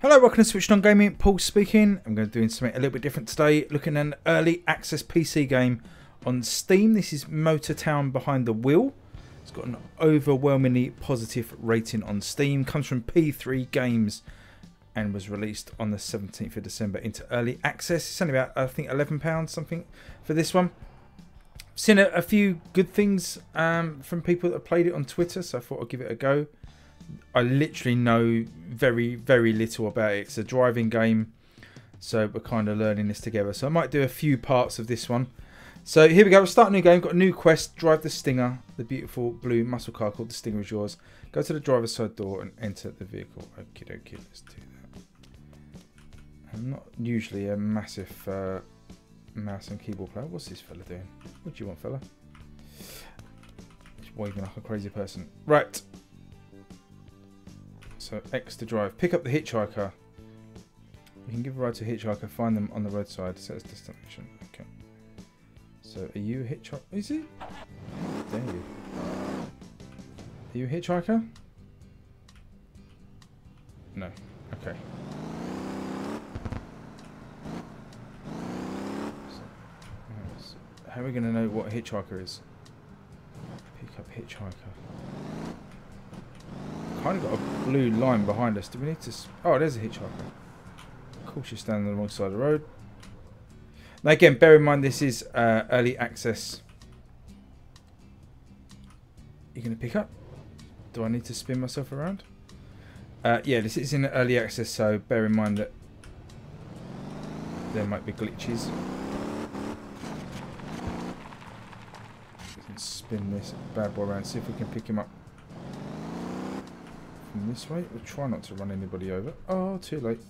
Hello, welcome to SwitchedOn Gaming. Paul speaking. I'm going to be doing something a little bit different today, looking at an early access PC game on Steam. This is MotorTown Behind the Wheel. It's got an overwhelmingly positive rating on Steam. Comes from P3 Games and was released on the 17th of December into early access. It's only about, I think, £11 something for this one. Seen a, a few good things um, from people that have played it on Twitter, so I thought I'd give it a go. I literally know very, very little about it. It's a driving game, so we're kind of learning this together. So I might do a few parts of this one. So here we go. We'll start a new game. Got a new quest. Drive the Stinger, the beautiful blue muscle car called the Stinger is yours. Go to the driver's side door and enter the vehicle. Okie dokie, let's do that. I'm not usually a massive uh, mouse and keyboard player. What's this fella doing? What do you want, fella? He's waving like a crazy person. Right. So X to drive. Pick up the hitchhiker. We can give a ride to a hitchhiker. Find them on the roadside. Set as destination. Okay. So are you a hitchhiker? Is he? Dare you? Are you a hitchhiker? No. Okay. How are we going to know what a hitchhiker is? Pick up hitchhiker. Kind of got a blue line behind us. Do we need to? Oh, there's a hitchhiker. Of course, you're standing on the wrong side of the road. Now, again, bear in mind this is uh, early access. You're going to pick up? Do I need to spin myself around? Uh, yeah, this is in early access, so bear in mind that there might be glitches. We can spin this bad boy around, see if we can pick him up from this way. We'll try not to run anybody over. Oh, too late.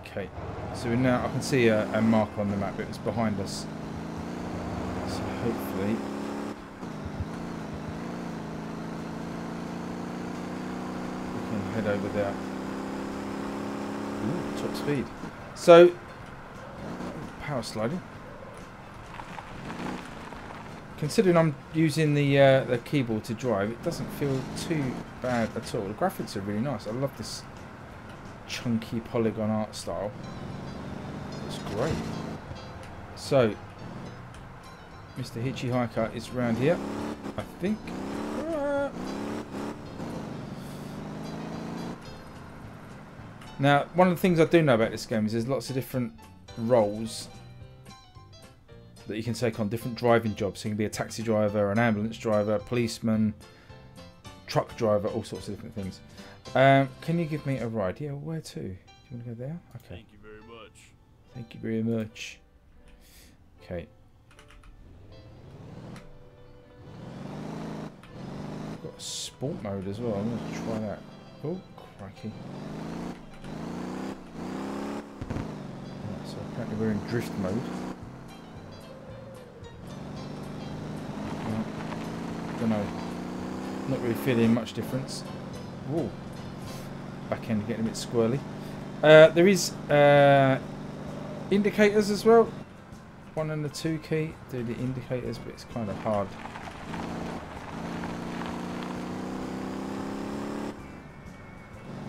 Okay, so now I can see a, a mark on the map. It was behind us. So hopefully. We can head over there. Ooh, top speed. So, power sliding. Considering I'm using the uh, the keyboard to drive, it doesn't feel too bad at all. The graphics are really nice. I love this chunky polygon art style. It's great. So, Mr. Hitchhiker is round here, I think. Now, one of the things I do know about this game is there's lots of different roles that you can take on different driving jobs. So you can be a taxi driver, an ambulance driver, policeman, truck driver, all sorts of different things. Um, can you give me a ride? Yeah, where to? Do you want to go there? Okay. Thank you very much. Thank you very much. Okay. Got a sport mode as well. I'm going to try that. Oh, crikey. Right, so apparently we're in drift mode. Don't know. Not really feeling much difference. Whoa. Back end getting a bit squirrely. Uh, there is uh, indicators as well. One and the two key do the indicators, but it's kind of hard.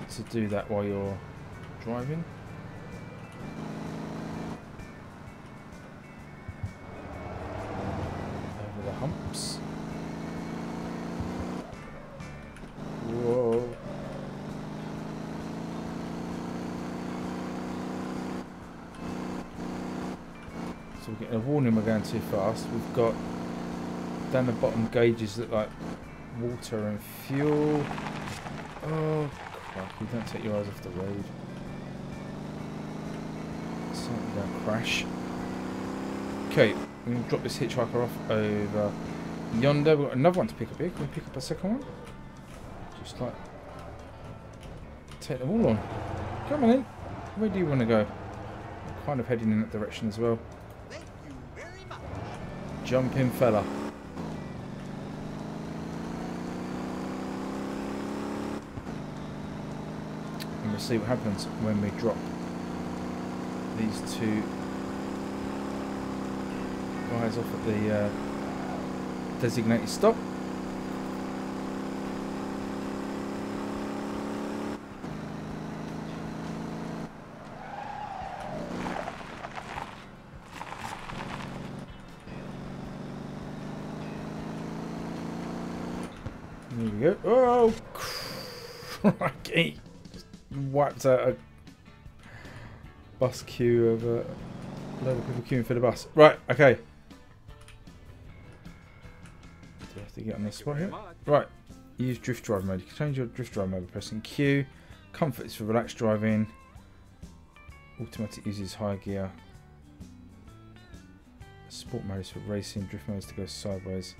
To do that while you're driving. So we're getting a warning we're going too fast. We've got down the bottom gauges look like water and fuel. Oh, crikey, don't take your eyes off the road. Certainly don't crash. Okay, we're going to drop this hitchhiker off over yonder. We've got another one to pick up here. Can we pick up a second one? Just like take them all on. Come on in. Where do you want to go? Kind of heading in that direction as well. Thank you very much. Jump in, fella. And we'll see what happens when we drop these two guys off at the uh, designated stop. There we go. Oh, crikey. Just wiped out a bus queue of a load of people queuing for the bus. Right, okay. Do I have to get on this spot here? Right. Use drift drive mode. You can change your drift drive mode by pressing Q. Comfort is for relaxed driving. Automatic uses high gear. Sport mode is for racing. Drift mode is to go sideways.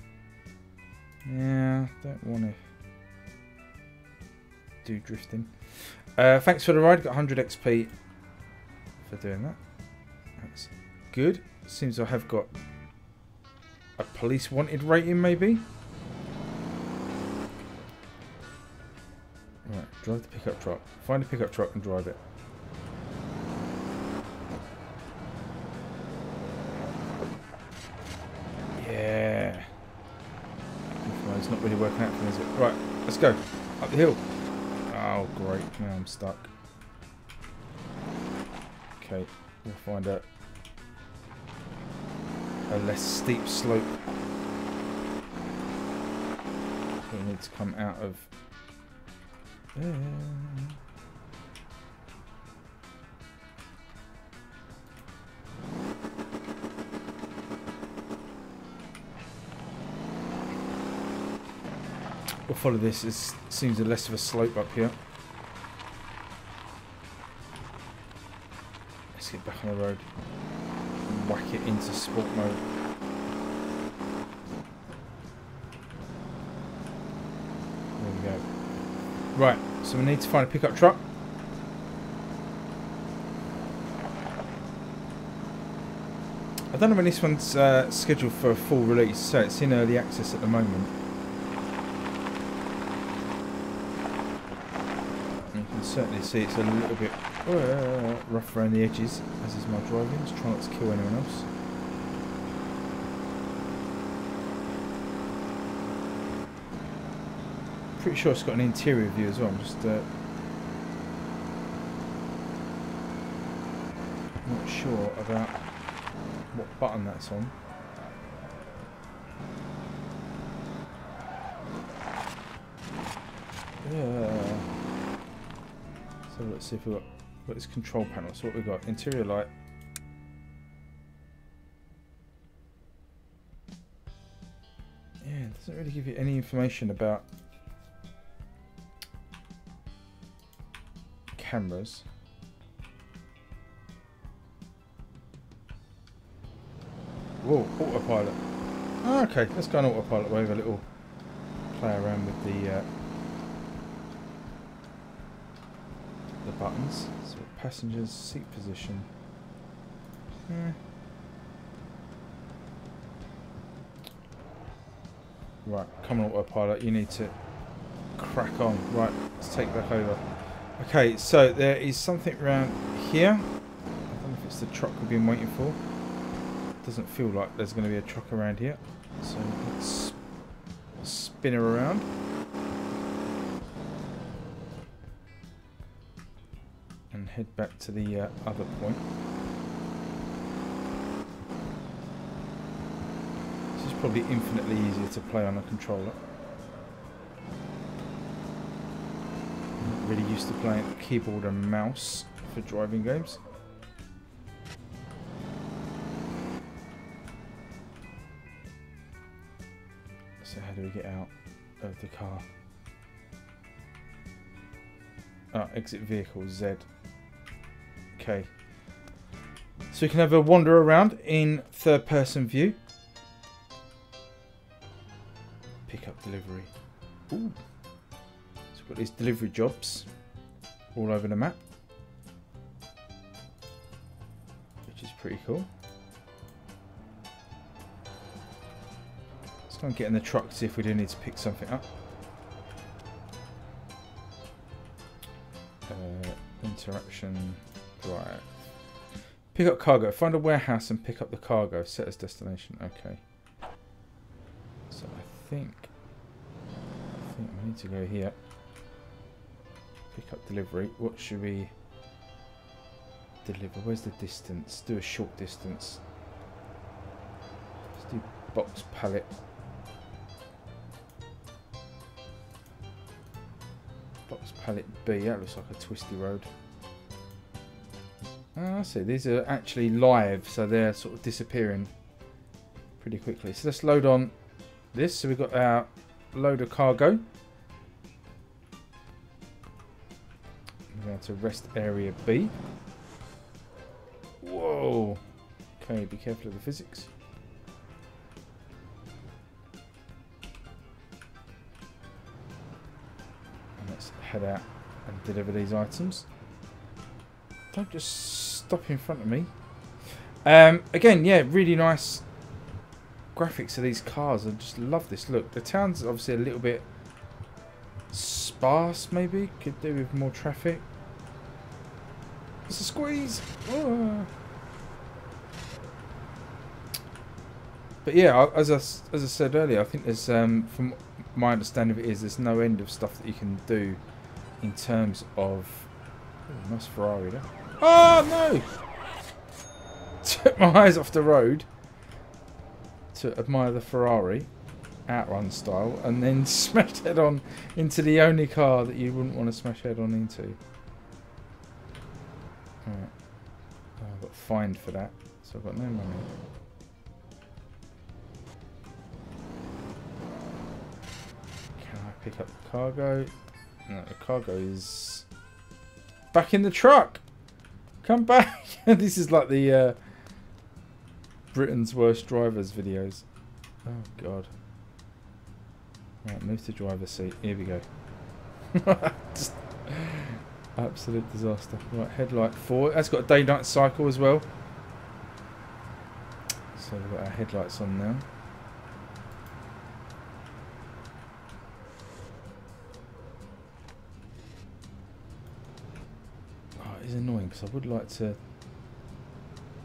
Yeah, don't want to do drifting. Uh, thanks for the ride. Got 100 XP for doing that. That's good. Seems I have got a police wanted rating, maybe. Right, drive the pickup truck. Find a pickup truck and drive it. Hill. Oh, great. Now I'm stuck. Okay, we'll find a, a less steep slope. We need to come out of. We'll follow this. It seems a less of a slope up here. Let's get back on the road. Whack it into sport mode. There we go. Right, so we need to find a pickup truck. I don't know when this one's uh, scheduled for a full release, so it's in early access at the moment. You can certainly see it's a little bit uh, rough around the edges, as is my driving. Just try not to kill anyone else. Pretty sure it's got an interior view as well. I'm just uh, not sure about what button that's on. Yeah. So let's see if we've got, got this control panel. So what we've got, interior light. Yeah, it doesn't really give you any information about cameras. Whoa, autopilot. Ah, okay, let's go on autopilot. We'll have a little play around with the uh, buttons. So passengers, seat position. Right, come on autopilot. You need to crack on. Right, let's take back over. Okay, so there is something around here. I don't know if it's the truck we've been waiting for. Doesn't feel like there's going to be a truck around here. So let's spin her around. Head back to the uh, other point. This is probably infinitely easier to play on a controller. I'm Not really used to playing keyboard and mouse for driving games. So how do we get out of the car? Ah, exit vehicle Z. Okay. So we can have a wander around in third person view. Pick up delivery. Ooh. So we've got these delivery jobs all over the map. Which is pretty cool. Let's go and get in the truck to see if we do need to pick something up. Uh, interaction drive. Pick up cargo. Find a warehouse and pick up the cargo. Set as destination. Okay. So I think I think we need to go here. Pick up delivery. What should we deliver? Where's the distance? Do a short distance. Let's do box pallet. Box pallet B. That looks like a twisty road. Oh, I see. These are actually live, so they're sort of disappearing pretty quickly. So let's load on this. So we've got our load of cargo. We're going to rest area B. Whoa. Okay, be careful of the physics. And let's head out and deliver these items. Don't just stop in front of me. Um, again, yeah, really nice graphics of these cars. I just love this look. The town's obviously a little bit sparse, maybe. Could do with more traffic. It's a squeeze. Oh. But yeah, as I, as I said earlier, I think there's, um, from my understanding of it is, there's no end of stuff that you can do in terms of... Oh, nice Ferrari there. Oh, no! Took my eyes off the road to admire the Ferrari, outrun style, and then smashed head on into the only car that you wouldn't want to smash head on into. Alright. Oh, I got fined for that, so I've got no money. Can I pick up the cargo? No, the cargo is back in the truck. Come back. this is like the uh, Britain's worst drivers videos. Oh god. Right, move to driver's seat. Here we go. Just absolute disaster. Right, headlight four. That's got a day-night cycle as well. So we've got our headlights on now. Is annoying because I would like to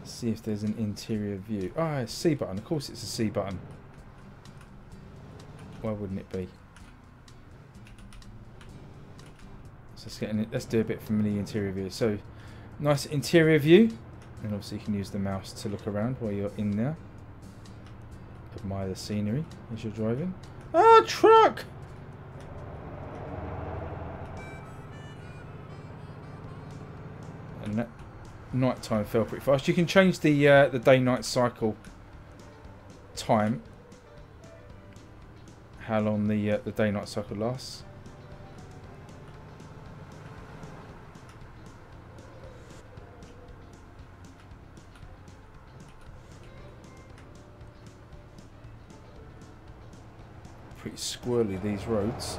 see if there's an interior view. Ah, oh, C button. Of course it's a C button. Why wouldn't it be? So let's, get in let's do a bit from the interior view. So, nice interior view. And obviously you can use the mouse to look around while you're in there. Admire the scenery as you're driving. Ah, truck! And that nighttime fell pretty fast. You can change the uh, the day-night cycle time. How long the uh, the day-night cycle lasts. Pretty squirrely these roads.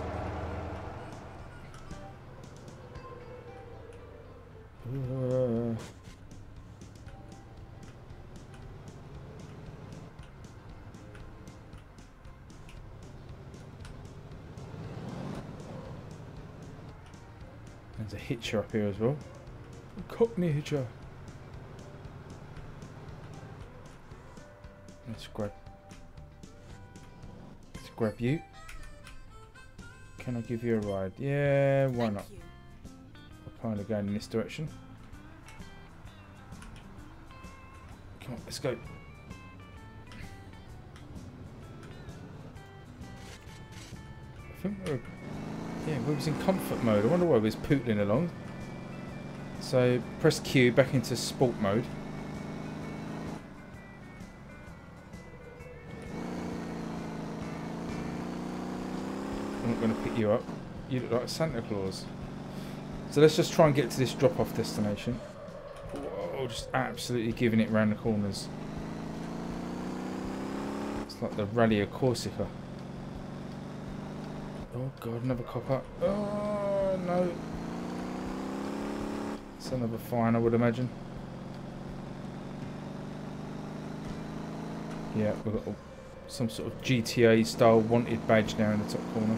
There's a hitcher up here as well. A Cockney hitcher. Let's grab. Let's grab you. Can I give you a ride? Yeah, why Thank not? you. We're kind of going in this direction. Come on, let's go. I think we're yeah, we was in comfort mode. I wonder why we was pootling along. So press Q back into sport mode. I'm not going to pick you up. You look like Santa Claus. So let's just try and get to this drop-off destination. Whoa, just absolutely giving it round the corners. It's like the Rally of Corsica. God, another cop up. Oh no. It's another fine, I would imagine. Yeah, we've got some sort of GTA style wanted badge now in the top corner.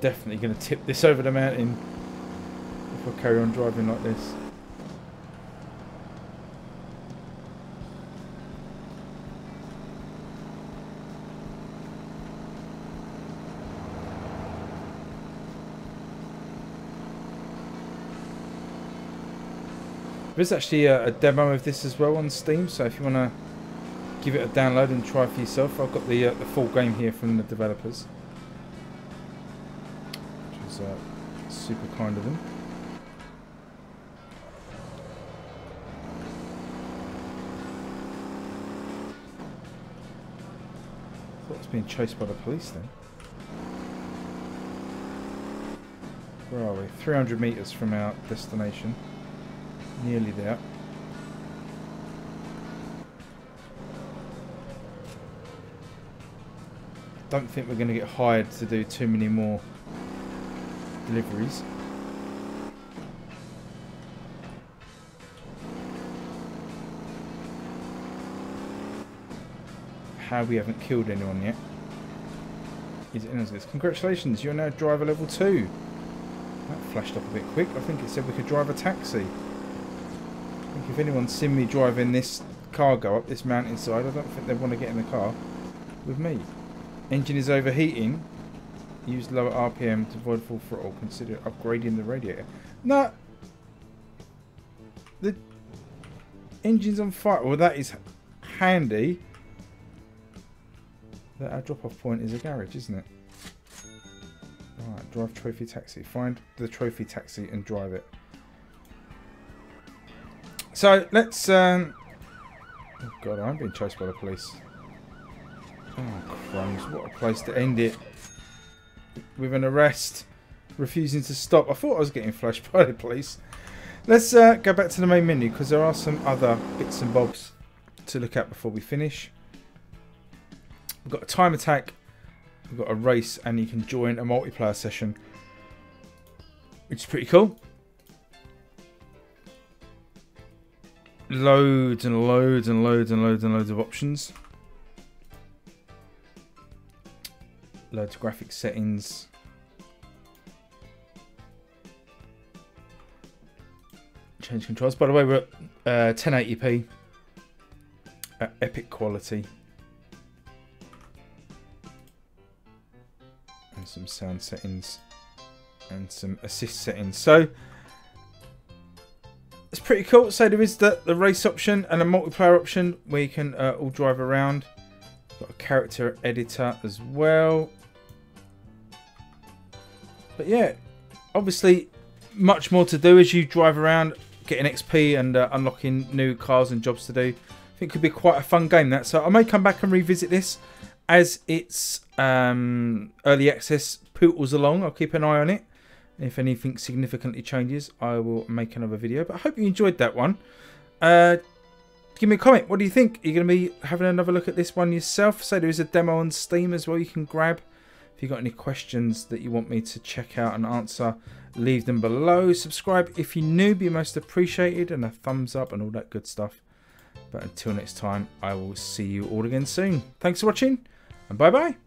Definitely going to tip this over the mountain carry on driving like this. There's actually a, a demo of this as well on Steam, so if you want to give it a download and try for yourself, I've got the uh, the full game here from the developers, which is uh, super kind of them. Being chased by the police then. Where are we? 300 metres from our destination. Nearly there. Don't think we're going to get hired to do too many more deliveries. How we haven't killed anyone yet. Is this? Congratulations, you're now driver level 2. That flashed up a bit quick. I think it said we could drive a taxi. I think if anyone's seen me driving this cargo up this mountainside, I don't think they'd want to get in the car with me. Engine is overheating. Use lower RPM to avoid full throttle. Consider upgrading the radiator. No. The engine's on fire. Well, that is handy. Our drop-off point is a garage, isn't it? Alright, drive trophy taxi. Find the trophy taxi and drive it. So, let's... Um... Oh god, I'm being chased by the police. Oh, crumbs. What a place to end it. With an arrest. Refusing to stop. I thought I was getting flashed by the police. Let's uh, go back to the main menu because there are some other bits and bobs to look at before we finish. We've got a time attack, we've got a race, and you can join a multiplayer session, which is pretty cool. Loads and loads and loads and loads and loads of options. Loads of graphic settings. Change controls. By the way, we're at uh, 1080p at epic quality. Sound settings and some assist settings. So it's pretty cool. So there is the, the race option and a multiplayer option where you can uh, all drive around. Got a character editor as well. But yeah, obviously much more to do as you drive around, getting XP and uh, unlocking new cars and jobs to do. I think could be quite a fun game that. So I may come back and revisit this as its um, early access pootles along. I'll keep an eye on it. If anything significantly changes, I will make another video. But I hope you enjoyed that one. Uh, give me a comment. What do you think? Are you going to be having another look at this one yourself? So there is a demo on Steam as well you can grab. If you've got any questions that you want me to check out and answer, leave them below. Subscribe if you're new, be most appreciated, and a thumbs up and all that good stuff. But until next time, I will see you all again soon. Thanks for watching, and bye bye.